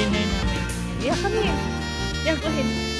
Yeah, namin. Iyak kami.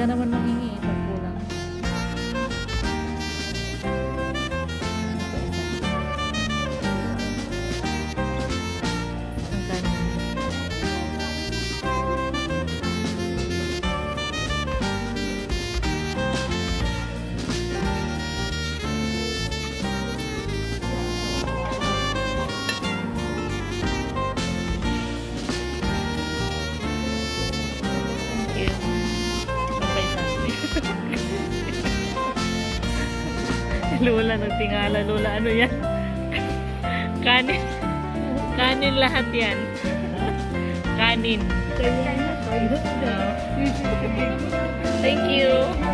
Ka naman mangingi pag Lola, nagtingala. Lola, ano yan? Kanin. Kanin lahat yan. Kanin. Thank you.